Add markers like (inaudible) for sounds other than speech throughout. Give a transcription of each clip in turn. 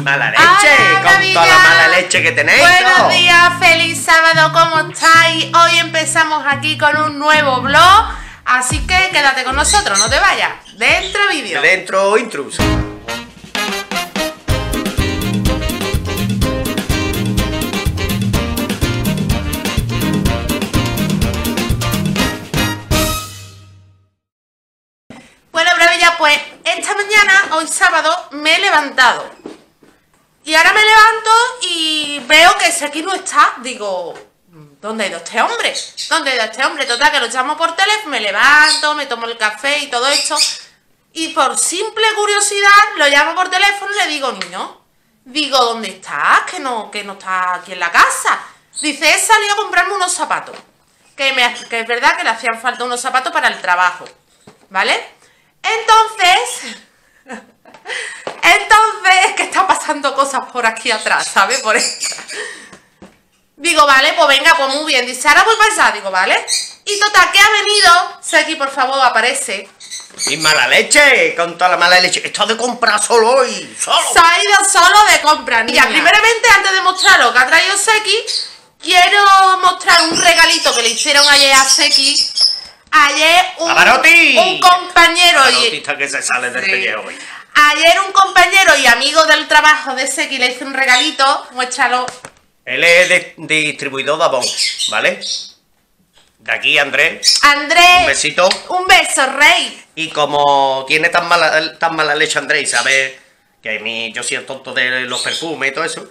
mala leche, Hola, con toda la mala leche que tenéis. Buenos ¿no? días, feliz sábado, ¿cómo estáis? Hoy empezamos aquí con un nuevo blog, así que quédate con nosotros, no te vayas. Dentro vídeo. Dentro intruso. Bueno, Bravilla, pues esta mañana, hoy sábado, me he levantado. Y ahora me levanto y veo que ese aquí no está. Digo, ¿dónde ha ido este hombre? ¿Dónde ha ido este hombre? Total, que lo llamo por teléfono, me levanto, me tomo el café y todo esto. Y por simple curiosidad, lo llamo por teléfono y le digo, niño, digo, ¿dónde estás? Que no, que no está aquí en la casa. Dice, he salido a comprarme unos zapatos. Que, es verdad que le hacían falta unos zapatos para el trabajo. ¿Vale? Entonces, entonces es que está pasando cosas por aquí atrás, ¿sabes? Por esta. Digo, vale, pues venga, pues muy bien. Dice, ahora vuelvo allá. Digo, vale. Y total, que ha venido. Seki, por favor, aparece. Y mala leche, con toda la mala leche. Esto de comprar solo hoy, solo. Se ha ido solo de compra, niña. Primeramente, antes de mostrar lo que ha traído Seki, quiero mostrar un regalito que le hicieron ayer a Seki. Ayer un, un compañero y, Autista que se sale del Sí. pellejo hoy. Ayer un compañero y amigo del trabajo de Seki le hizo un regalito, muéstralo. Él es de- distribuidor de Avon, ¿vale? De aquí, Andrés. Andrés, Un besito. un beso, rey. Y como tiene tan mala, tan mala leche Andrés y sabe que a mí yo soy el tonto de los perfumes y todo eso,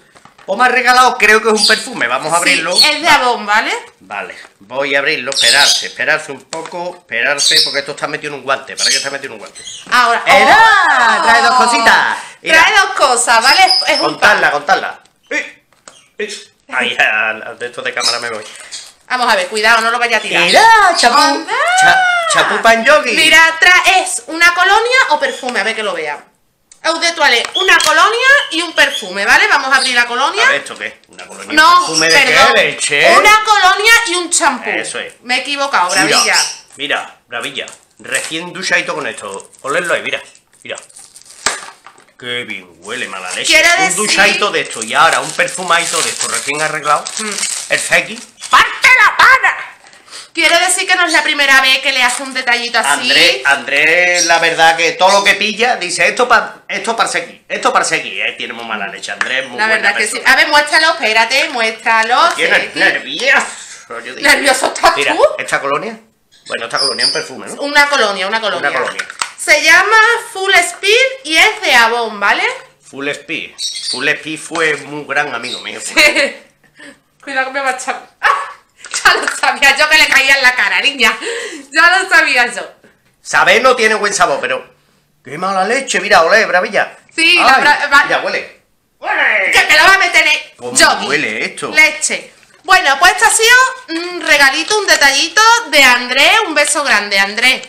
pues me ha regalado, creo que es un perfume. Vamos a abrirlo. Sí, es de Avon, ¿vale? Vale, voy a abrirlo, esperarse, esperarse un poco, esperarse, porque esto está metido en un guante. ¿Para qué está metido en un guante? Ahora. ¡Era! ¡Oh! Trae dos cositas. Mira. Trae dos cosas, ¿vale? Es un Contarla, contarla. ¡Eh! ¡Eh! Ahí, de esto de cámara me voy. Vamos a ver, cuidado, no lo vaya a tirar. ¡Mira! Anda. Cha- ¡Chapú pan yogi! Mira, es una colonia o perfume, a ver que lo vea. Eau de toilette, una colonia y un perfume, ¿vale? Vamos a abrir la colonia. A ver, ¿esto qué es? ¿Una colonia? No, ¿Perfume de perdón. qué leche? Una colonia y un champú. Eso es. Me he equivocado, Mira, bravilla. mira, bravilla. Recién duchadito con esto. Olerlo ahí, mira, mira. Qué bien huele, mala leche. Quiero un decir- duchadito de esto y ahora un perfumadito de esto recién arreglado. Mm. El Feki. ¡Parte! Quiero decir que no es la primera vez que le hace un detallito así. Andrés, Andrés, la verdad que todo lo que pilla, dice esto para esto para Seki, esto para Seki, eh, tiene muy mala leche, Andrés, muy La buena verdad que sí. A ver, muéstralo, espérate, muéstralo. Tienes nervioso, yo digo. ¿Nervioso estás Mira, tú? esta colonia, bueno, esta colonia es un perfume, ¿no? Una colonia, una colonia. Una colonia. Se llama Full Speed y es de Avon, ¿vale? Full Speed. Full Speed fue un gran amigo mío. (laughs) Cuidado que me va a echar. ¡Ah! (laughs) Ya lo sabía yo que le caía en la cara, niña. Ya lo sabía yo. Saber no tiene buen sabor, pero. ¡Qué mala leche! Mira, olé, bravilla. Sí, la bra- va- Mira, huele. Que te lo va a meter en ¿Cómo huele esto? Leche. Bueno, pues este ha sido un regalito, un detallito de Andrés. Un beso grande, Andrés.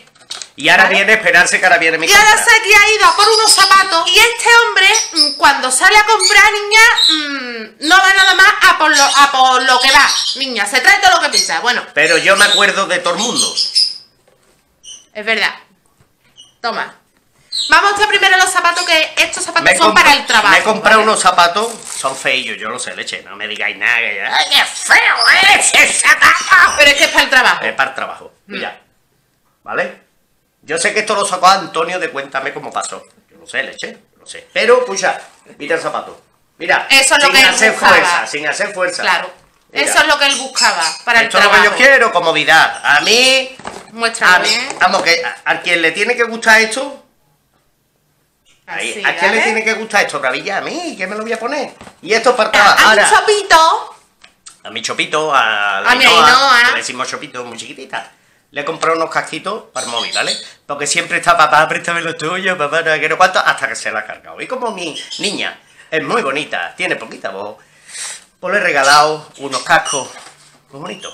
Y ahora ¿Vale? viene, esperarse que ahora viene mi Y ahora compra. sé que ha ido a por unos zapatos. Y este hombre, mm, cuando sale a comprar, niña, mm, no va nada más a por, lo, a por lo que va. Niña, se trae todo lo que pisa. Bueno, Pero yo me acuerdo de todo el mundo. es verdad. Toma. Vamos a primero los zapatos que estos zapatos Me son para el trabajo. Me he comprado ¿vale? unos zapatos, son feillos, yo lo sé, leche. No me digáis nada. que- ¡Ay, qué feo es ese zapato! Pero es que es para el trabajo. Es para el trabajo. Mm. Mira. ¿Vale? Yo sé que esto lo sacó Antonio de Cuéntame cómo pasó. Yo lo sé, leche. Lo sé. Pero, escucha, mira el zapato. Mira. Eso es lo sin que él hacer buscaba. fuerza, sin hacer fuerza. Claro. Mira. Eso es lo que él buscaba para Esto el es lo que trabajo. yo quiero, comodidad. A mí, a Muéstralo mí, vamos, que a, a quien le tiene que gustar esto, ahí, Así, ¿a quién le tiene que gustar esto? Bravilla, a mí, ¿qué me lo voy a poner? Y esto es para A, trabajar. a mi Ahora, chopito. a mi chopito, a la A mi que le decimos chopito muy chiquitita. Le he comprado unos casquitos para el móvil, ¿vale? Porque siempre está, papá, préstame lo tuyo, papá, no quiero cuánto, hasta que se la ha cargado. Y como mi niña es muy bonita, tiene poquita voz, pues le he regalado unos cascos muy bonitos.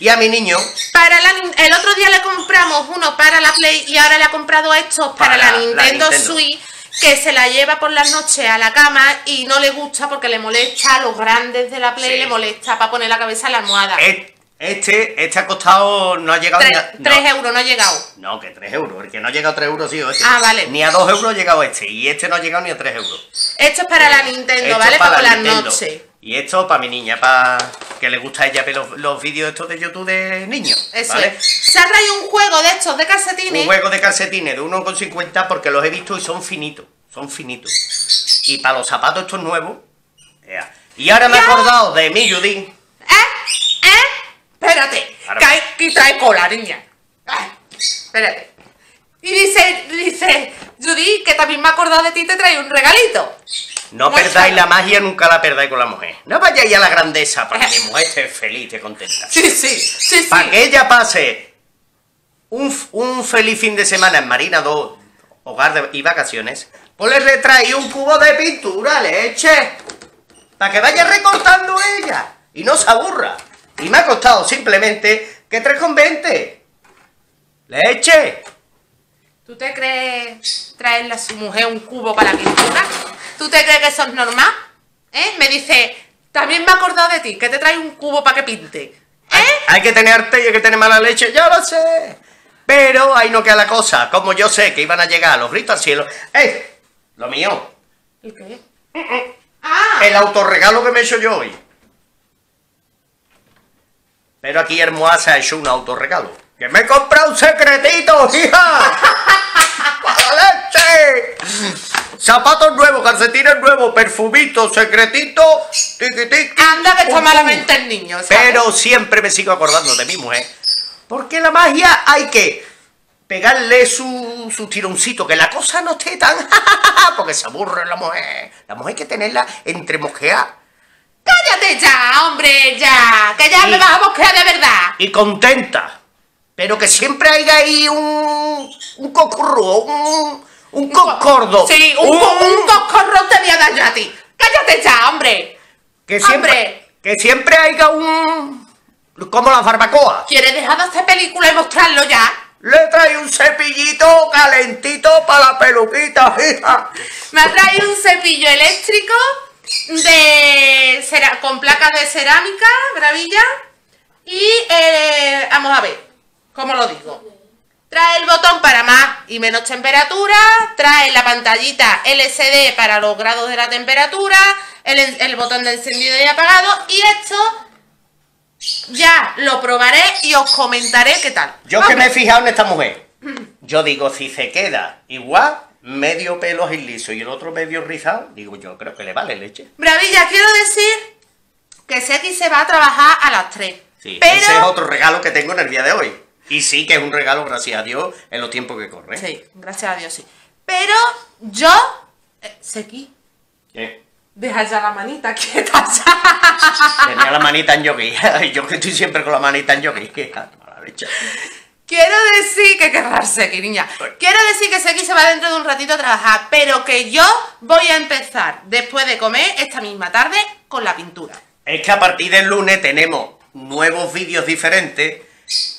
Y a mi niño, Para la, el otro día le compramos uno para la Play y ahora le ha comprado estos para, Para la, la Nintendo. Switch que se la lleva por las noches a la cama y no le gusta porque le molesta a los grandes de la Play, Sí. le molesta para poner la cabeza en la almohada. Este, este ha costado, no ha llegado Tres, ni a... no. tres euros, no ha llegado. No, que 3 euros. El que no ha llegado a 3 euros ha sido este. Ah, vale. Ni a 2 euros ha llegado este. Y este no ha llegado ni a 3 euros. Esto es para la Nintendo, Esto ¿vale? para Para por la las Nintendo. noches. Y esto para mi niña, para que le gusta a ella ver los, los vídeos estos de YouTube de niños. Eso ¿vale? es. Se ha traído un juego de estos de calcetines. Un juego de calcetines de 1,50 porque los he visto y son finitos. Son finitos. Y para los zapatos estos nuevos. ea. Y ahora me he acordado de mi Judy. ¿Eh? ¿Eh? Espérate, Que trae cola, niña. Ay, espérate. Y dice, dice, Judy, que también me ha acordado de ti y te trae un regalito. No perdáis la magia, nunca la perdáis con la mujer. No vayáis a la grandeza para que mi (laughs) mujer esté feliz, esté contenta. Sí, sí, sí, sí. Para que ella pase un, un feliz fin de semana en Marina 2, hogar de- y vacaciones, pues le retraí un cubo de pintura, leche. Para que vaya recortando ella y no se aburra. Y me ha costado simplemente que 3,20. Leche. ¿Tú te crees traerle a su mujer un cubo para la pintura? ¿Tú te crees que eso es normal? ¿Eh? Me dice, también me he acordado de ti, que te trae un cubo para que pinte. ¿Eh? Hay que tener arte y hay que tener mala leche, ya lo sé. Pero ahí no queda la cosa. Como yo sé que iban a llegar los gritos al cielo. ¡Eh! Lo mío. ¿El qué? Ah, El autorregalo que me he hecho yo hoy. Pero aquí Hermosa ha hecho un autorregalo. ¡Que me he comprado un secretito, hija! (laughs) ¡Para leche! Zapatos nuevos, calcetines nuevos, perfumitos, secretito, tiqui tiqui. anda que está malamente el niño. ¿sabes? Pero siempre me sigo acordando de mi mujer. Porque la magia hay que pegarle su, su tironcito, que la cosa no esté tan... (laughs) porque se aburre la mujer. La mujer hay que tenerla entre mosquear ¡Cállate ya, hombre, ya! ¡Que ya Y- me vas a bosquear de verdad! y contenta. Pero que siempre haya ahí un... un cocurro, un... un cocordo. Sí, un, co- un coscorrón te voy a dar yo a ti. ¡Cállate ya, hombre! que siempre, ¡Hombre! que siempre haya un... como la barbacoa. ¿Quieres dejar de hacer película y mostrarlo ya? Le trae un cepillito calentito para la peluquita, hija. Me ha traído un cepillo eléctrico de cera- con placas de cerámica, bravilla. Y eh, vamos a ver, ¿cómo lo digo? Trae el botón para más y menos temperatura, trae la pantallita LCD para los grados de la temperatura, el, botón de encendido y apagado, y esto ya lo probaré y os comentaré qué tal. Yo que me he fijado en esta mujer. Yo digo, si se queda igual, medio pelo es liso y el otro medio rizado, digo, yo creo que le vale leche. Bravilla, quiero decir que Seki se va a trabajar a las 3. Sí, pero... ese es otro regalo que tengo en el día de hoy. Y sí que es un regalo, gracias a Dios, en los tiempos que corren. Sí, gracias a Dios, sí. Pero yo... Eh, Seki, ¿Qué? deja ya la manita quieta. Tenía la manita en yogi. (laughs) yo que estoy siempre con la manita en yogi. (laughs) Mala leche. Quiero decir que querrá Seki, niña. Quiero decir que Seki se va dentro de un ratito a trabajar, pero que yo voy a empezar, después de comer, esta misma tarde, con la pintura. Es que a partir del lunes tenemos nuevos vídeos diferentes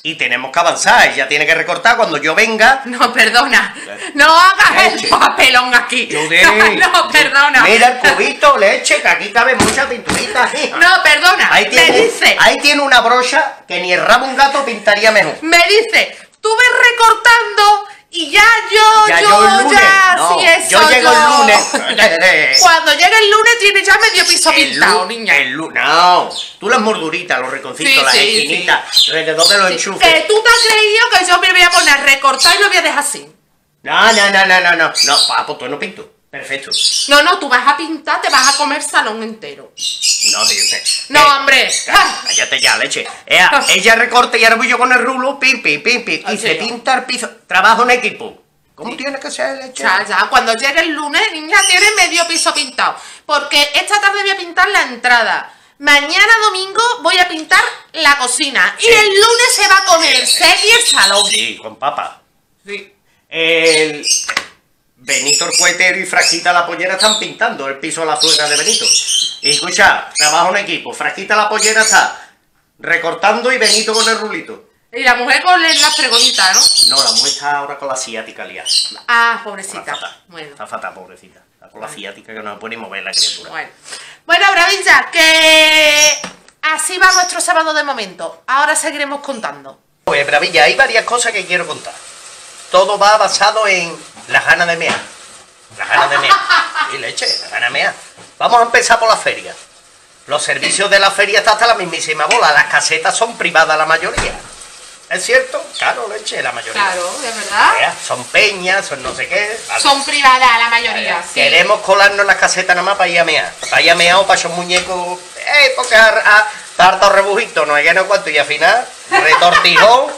y tenemos que avanzar. Ella tiene que recortar cuando yo venga. No, perdona. No hagas el papelón aquí. No, no, perdona. Mira el cubito, leche, que aquí cabe mucha pinturita. hija. No, perdona. Ahí Me tiene, dice... ahí tiene una brocha que ni el rabo un gato pintaría mejor. me dice, tú ves recortando y ya yo, Ya yo, yo lunes. ya, no, sí, eso yo llego el lunes. (laughs) Cuando llegue el lunes tiene ya medio piso El pintado, niña. el lu- no, tú las morduritas, los reconcitos, Sí, las sí, esquinitas, alrededor de los enchufes. Que tú te has creído que yo me voy a poner a recortar y lo voy a dejar así. No, no, no, no, no, no. No, pa, pues tú no pinto. Perfecto. No, no, tú vas a pintar, te vas a comer salón entero. No, dice. No, hombre. Ah, Cállate ya, leche. Ea, (laughs) ella recorta y ahora voy yo con el rulo, pim, pim, pim, pim, y Así se pinta el piso. Trabajo en equipo. ¿Cómo tiene que ser, leche? Ya, ya, cuando llegue el lunes, niña, tiene medio piso pintado. Porque esta tarde voy a pintar la entrada. Mañana domingo voy a pintar la cocina. Y el lunes se va a comer Seki el salón. Sí, con papa. Sí. El Benito el cuetero y Frasquita la pollera están pintando el piso de la suegra de Benito. Y escucha, trabajo en equipo. Frasquita la pollera está recortando y Benito con el rulito. Y la mujer con las pregonitas, ¿no? No, la mujer está ahora con la ciática liada. Ah, Está pobrecita. fatal. Bueno. Está fatal, pobrecita. Está con la ciática que no se puede ni mover la criatura. Bueno, bueno Bravilla, que así va nuestro sábado de momento. Ahora seguiremos contando. Pues Bravilla, hay varias cosas que quiero contar. Todo va basado en las ganas de mear. Las ganas de mear. Y leche, las ganas de mear. Vamos a empezar por la feria. Los servicios de la feria están hasta la mismísima bola. Las casetas son privadas la mayoría. ¿Es cierto? Claro, leche, la mayoría. Claro, de verdad. Son peñas, son no sé qué. Vale. Son privadas la mayoría, sí. Queremos colarnos las casetas nada más para ir a mear. Para ir a mear o para esos muñecos. ¡Eh! Porque a, a, tarto rebujito, no hay que no cuánto. Y al final, retortijón,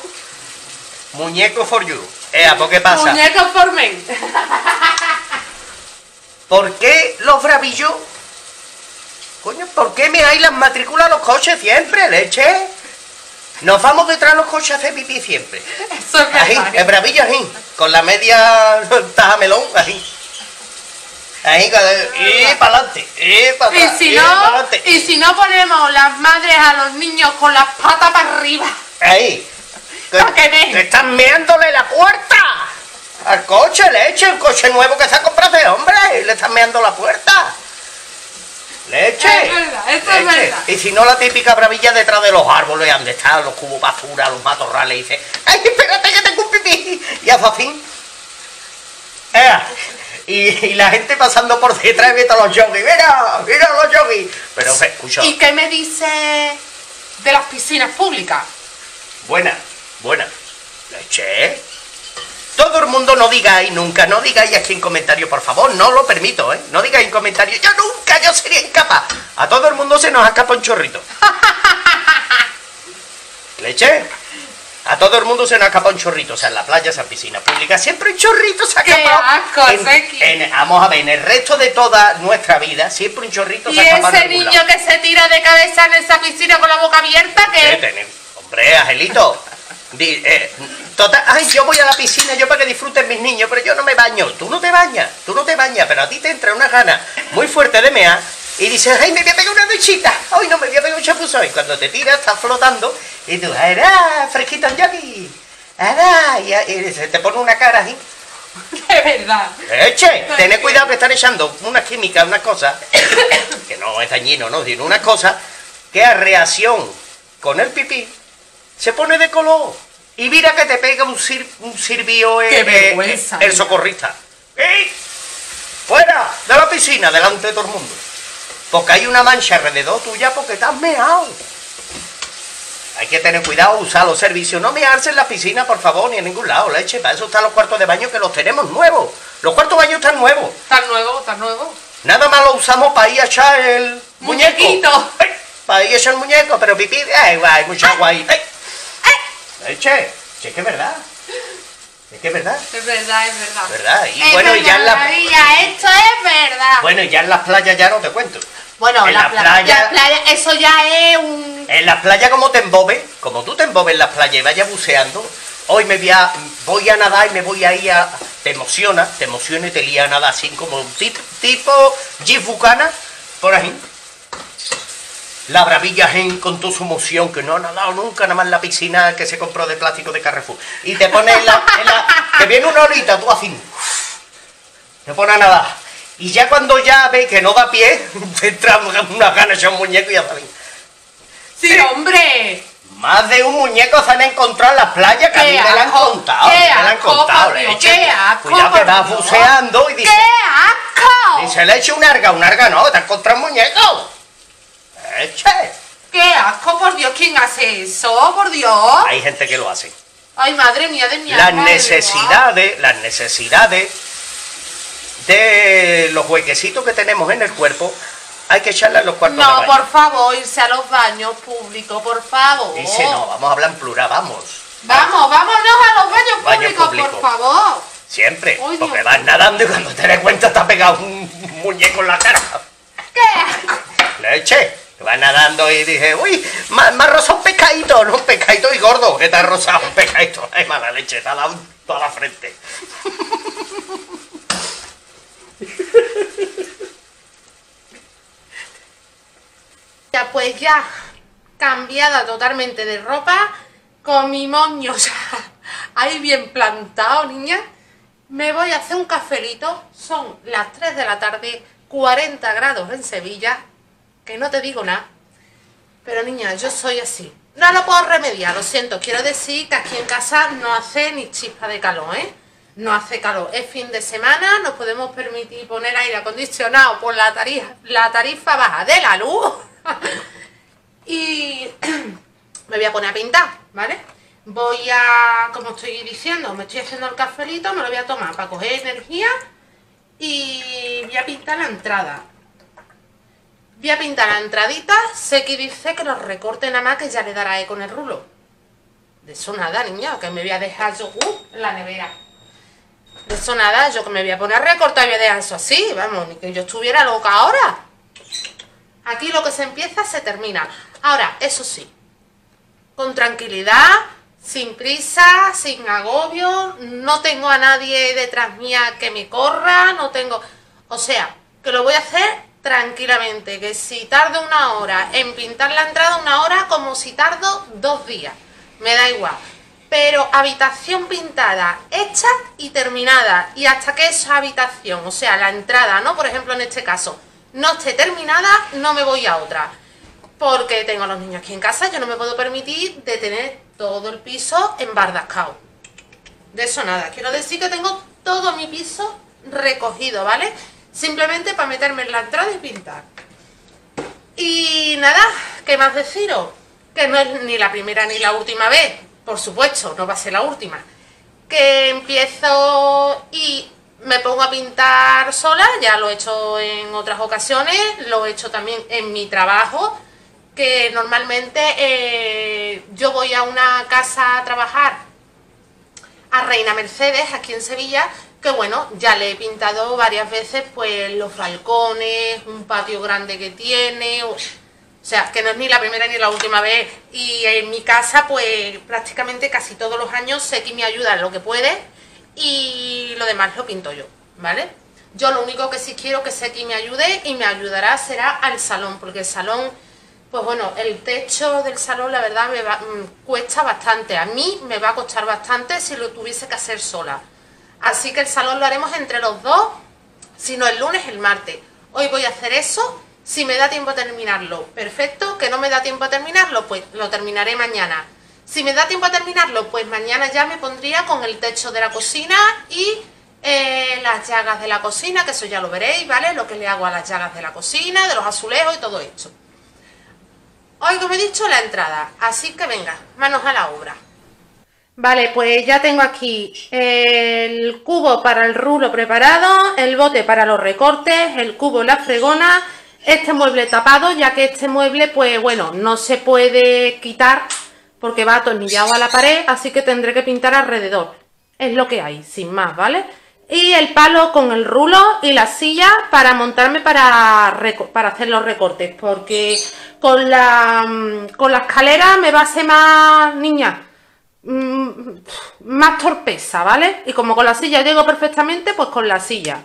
(laughs) muñeco for you. Ea, ¿por qué pasa? Muñecos por men. ¿Por qué los bravillos? Coño, ¿por qué me hay las matrículas los coches siempre, leche? Nos vamos detrás de los coches a hacer pipí siempre. Eso es Ahí, el bravillo ahí, con la media (laughs) taja melón, ahí. Ahí, y para adelante, y para Y atrás, si no, adelante. y si no ponemos las madres a los niños con las patas para arriba. Ahí. Que están meándole la puerta. Al coche, leche, el coche nuevo que se ha comprado de hombre. y Le están meando la puerta. Leche. Es verdad, esto es verdad. Y si no, la típica bravilla detrás de los árboles, donde están los cubos basura, los matorrales, y dice, ¡ay, espérate que tengo un pipí! Y hace así. Ea. Y, y la gente pasando por detrás viendo a los yogis. ¡Mira! ¡Mira a los yogis! Pero, escucha. ¿Y qué me dice de las piscinas públicas? Buena, buena. Leche. Todo el mundo no digáis nunca, no digáis aquí en comentarios, por favor, no lo permito, ¿eh? No digáis en comentarios, yo nunca, yo sería incapaz. A todo el mundo se nos escapa un chorrito. (laughs) Leche. A todo el mundo se nos escapa un chorrito, o sea, en la playa, esa piscina pública, siempre un chorrito se ha ¡Qué escapado. asco, En- en- vamos a ver, en el resto de toda nuestra vida, siempre un chorrito ¿Y se ha escapado. en ese niño que se tira de cabeza en esa piscina con la boca abierta Eh, que... tener- Hombre, Angelito. Eh, total, ay, yo voy a la piscina, yo para que disfruten mis niños, pero yo no me baño. Tú no te bañas, tú no te bañas, pero a ti te entra una gana muy fuerte de mear y dices, ay, me voy a pegar una duchita, hoy no me voy a pegar un chapuzón. Y cuando te tiras, estás flotando y tú, ¡ara! Fresquito en yogi. ¡ara! Y, y se te pone una cara así. (laughs) De verdad. Eche, tened cuidado que están echando una química, una cosa, que no es dañino, no, sino una cosa que a reacción con el pipí se pone de color. Y mira que te pega un, sir, un sirvío eh, eh, el socorrista. ¡Ey! ¡Fuera de la piscina, delante de todo el mundo! Porque hay una mancha alrededor tuya porque estás meado. Hay que tener cuidado, usar los servicios. No mearse en la piscina, por favor, ni en ningún lado, leche. Para eso están los cuartos de baño que los tenemos nuevos. Los cuartos de baño están nuevos. Tan nuevo, tan nuevo. Nada más lo usamos para ir a echar el muñeco. Muñequito. Ay, Para ir a echar el muñeco, pero pipí, ay, hay mucha agua ahí. Ay. Che, es que es verdad. Es que es verdad. Es verdad, es verdad. ¿Verdad? Y Es bueno, y ya en verdad, la, Maravilla, esto es verdad. bueno, y ya en las playas ya no te cuento. Bueno, en la, la pla- playa- la playa, eso ya es un... En las playas como te embobes, como tú te embobes en las playas y vayas buceando, hoy me voy a, voy a nadar y me voy a ir a... Te emociona, te emociona y te lía a nadar así como un tipo, tipo Bucana, por ahí. La bravilla gen con toda su emoción, que no ha nadado nunca, nada más la piscina que se compró de plástico de Carrefour. Y te pones en la, en la- Te viene una horita, tú así. Te pones a nadar. Y ya cuando ya ves que no da pie, (laughs) te entra una gana echar un muñeco y ya sabes. Sí, hombre. Más de un muñeco se han encontrado en las playas que a mí ¡Qué me la han contado. ¡Qué me la han contado. ¡Qué asco, Cuidado que Dios! buceando y ¡Qué dice, asco! dice, le eche un arga, un arga no, te has encontrado un muñeco. Eche. ¡Qué asco, por Dios! ¿Quién hace eso, por Dios? Hay gente que lo hace. Ay, madre mía de mi Las alma, necesidades, las necesidades de los huequecitos que tenemos en el cuerpo, hay que echarlas en los cuartos verdad. de No, baño. por favor, irse a los baños públicos, por favor. Dice, no, vamos a hablar en plural, vamos. Vamos, vámonos a los baños Baño públicos, público. por favor. Siempre, Ay, porque Dios vas nadando y cuando te des cuenta está pegado un muñeco en la cara. ¡Qué! Leche, va nadando y dije, uy, me ha rozado un pescadito, no un pescadito y gordo, que te ha rozado un pescadito. (laughs) Ay, mala leche, ha dado toda la frente. (laughs) Ya, pues ya, cambiada totalmente de ropa, con mi moño ya (laughs) ahí bien plantado, niña. Me voy a hacer un cafelito, son las 3 de la tarde, 40 grados en Sevilla, que no te digo nada. Pero niña, yo soy así. No lo puedo remediar, lo siento. Quiero decir que aquí en casa no hace ni chispa de calor, ¿eh? No hace calor. Es fin de semana, nos podemos permitir poner aire acondicionado por la tarifa, baja de la luz. (laughs) y (clears throat) me voy a poner a pintar, ¿vale? Voy a, como estoy diciendo, me estoy haciendo el cafelito, me lo voy a tomar para coger energía y voy a pintar la entrada. Voy a pintar la entradita, sé que dice que los recorte nada más que ya le dará con el rulo. De eso nada, niña, que me voy a dejar yo uh, en la nevera. De eso nada, yo que me voy a poner a recortar y voy a dejar eso así, vamos, ni que yo estuviera loca ahora. Aquí lo que se empieza se termina. Ahora, eso sí, con tranquilidad, sin prisa, sin agobio, no tengo a nadie detrás mía que me corra, no tengo... O sea, que lo voy a hacer tranquilamente, que si tardo una hora en pintar la entrada, una hora como si tardo dos días, me da igual. Pero habitación pintada, hecha y terminada, y hasta que esa habitación, o sea, la entrada, ¿no? Por ejemplo, en este caso, no esté terminada, no me voy a otra. Porque tengo a los niños aquí en casa, yo no me puedo permitir de tener todo el piso embardascado. De eso nada, quiero decir que tengo todo mi piso recogido, ¿vale? Simplemente para meterme en la entrada y pintar. Y nada, ¿qué más deciros? Que no es ni la primera ni la última vez, por supuesto, no va a ser la última. Que empiezo y me pongo a pintar sola, ya lo he hecho en otras ocasiones, lo he hecho también en mi trabajo, que normalmente eh, yo voy a una casa a trabajar a Reina Mercedes, aquí en Sevilla, que bueno, ya le he pintado varias veces pues los balcones, un patio grande que tiene, o, sea, que no es ni la primera ni la última vez. Y en mi casa pues prácticamente casi todos los años sé que me ayuda lo que puede y lo demás lo pinto yo, ¿vale? Yo lo único que sí quiero que sé que me ayude y me ayudará será al salón, porque el salón, pues bueno, el techo del salón la verdad me mm, cuesta bastante. A mí me va a costar bastante si lo tuviese que hacer sola Así que el salón lo haremos entre los dos, si no el lunes, el martes. Hoy voy a hacer eso, si me da tiempo a terminarlo, perfecto, que no me da tiempo a terminarlo, pues lo terminaré mañana. Si me da tiempo a terminarlo, pues mañana ya me pondría con el techo de la cocina y eh, las llagas de la cocina, que eso ya lo veréis, ¿vale? Lo que le hago a las llagas de la cocina, de los azulejos y todo esto. Hoy, como he dicho, la entrada. Así que venga, manos a la obra. Vale, pues ya tengo aquí el cubo para el rulo preparado, el bote para los recortes, el cubo la fregona, este mueble tapado, ya que este mueble, pues bueno, no se puede quitar porque va atornillado a la pared, así que tendré que pintar alrededor. Es lo que hay, sin más, ¿vale? Y el palo con el rulo y la silla para montarme para, para hacer los recortes, porque con la, mm, con la escalera me va a ser más niña Mm, más torpeza, ¿vale? Y como con la silla llego perfectamente, pues con la silla.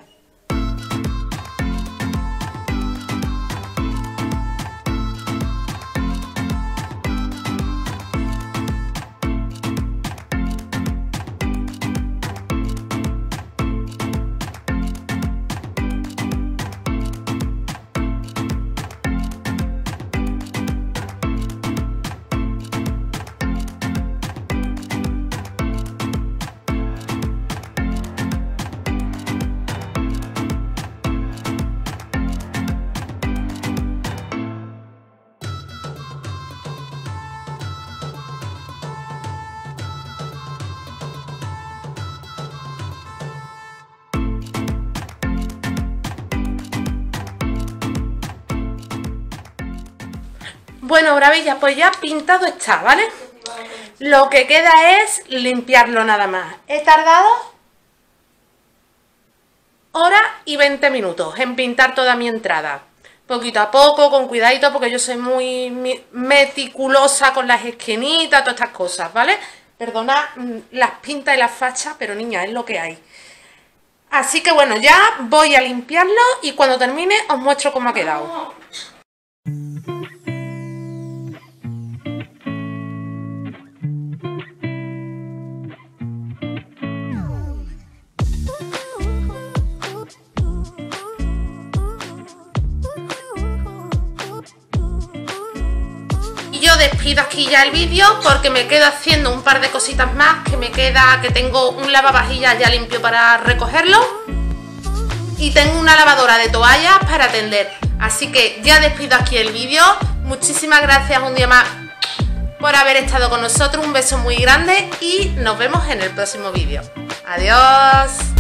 Bueno, bravilla, pues ya pintado está, ¿vale? Lo que queda es limpiarlo nada más. He tardado hora y 20 minutos en pintar toda mi entrada. Poquito a poco, con cuidadito, porque yo soy muy meticulosa con las esquinitas, todas estas cosas, ¿vale? Perdona mm, las pintas y las fachas, pero niña, es lo que hay. Así que bueno, ya voy a limpiarlo y cuando termine os muestro cómo ha quedado. Yo despido aquí ya el vídeo porque me quedo haciendo un par de cositas más que me queda, que tengo un lavavajillas ya limpio para recogerlo y tengo una lavadora de toallas para tender. Así que ya despido aquí el vídeo. Muchísimas gracias un día más por haber estado con nosotros. Un beso muy grande y nos vemos en el próximo vídeo. Adiós.